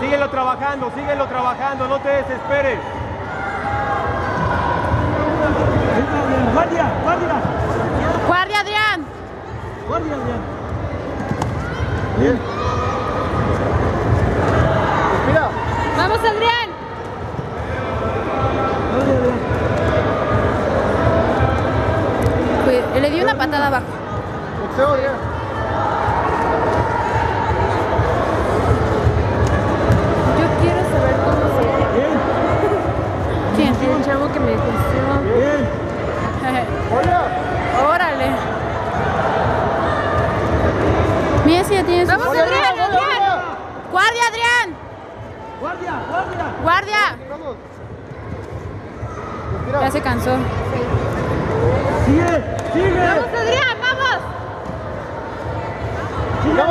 Síguelo trabajando, síguelo trabajando, no te desesperes. Guardia, guardia. Guardia, Adrián. Guardia, Adrián. Bien. Respira. Vamos, Adrián. Guardia, Adrián. Cuida- Le di una patada abajo. Boxeo, Adrián. chavo que me pidió. Bien. Órale. Mira si ya tienes. Vamos, Adrián, Guardia, Adrián. Guardia, guardia. Guardia. Ya se cansó. Sigue, sigue. Vamos, Adrián, vamos. ¡Sigue,